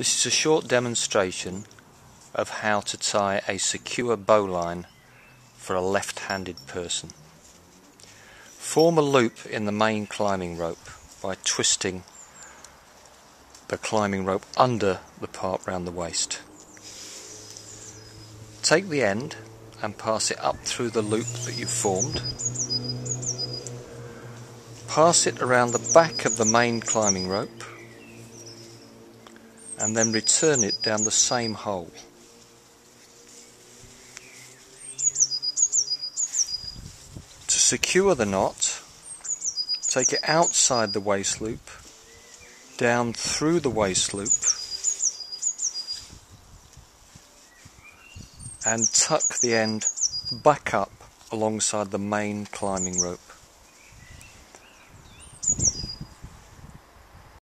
This is a short demonstration of how to tie a secure bowline for a left-handed person. Form a loop in the main climbing rope by twisting the climbing rope under the part round the waist. Take the end and pass it up through the loop that you've formed. Pass it around the back of the main climbing rope and then return it down the same hole. To secure the knot, take it outside the waist loop, down through the waist loop, and tuck the end back up alongside the main climbing rope.